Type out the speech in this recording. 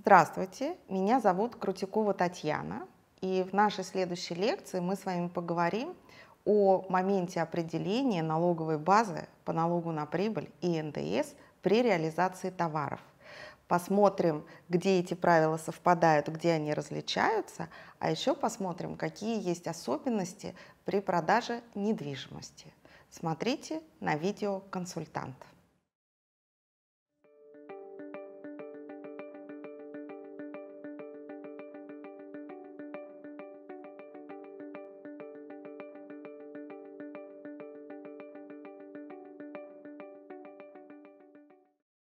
Здравствуйте, меня зовут Крутикова Татьяна, и в нашей следующей лекции мы с вами поговорим о моменте определения налоговой базы по налогу на прибыль и НДС при реализации товаров. Посмотрим, где эти правила совпадают, где они различаются, а еще посмотрим, какие есть особенности при продаже недвижимости. Смотрите на видео консультант.